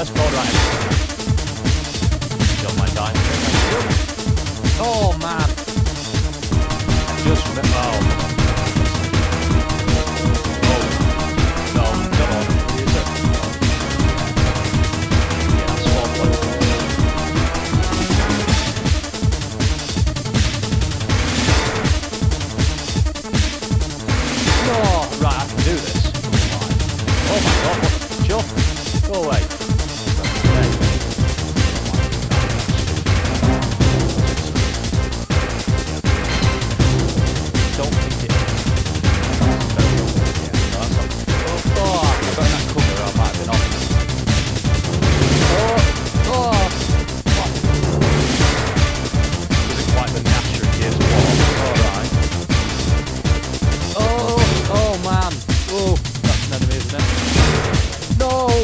let's go right. Don't mind dying. Oh man. I just remember. Oh. Oh. No, come on. Is it? Yeah, that's four points. Right, I can do this. Oh my god, what? Sure. Go away.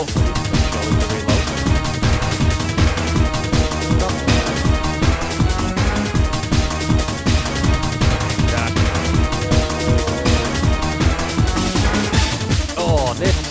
Hopefully. Oh, this.